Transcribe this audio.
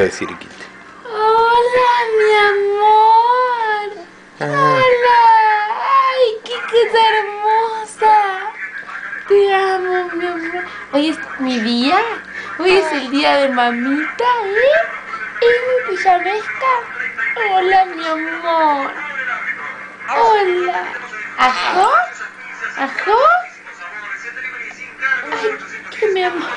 decir, Hola, mi amor. Hola. Ay, qué cosa hermosa. Te amo, mi amor. Hoy es mi día. Hoy es el día de mamita, ¿eh? ¿Es mi pijamesca? Hola, mi amor. Hola. ¿Ajo? ¿Ajo? Ay, qué mi amor.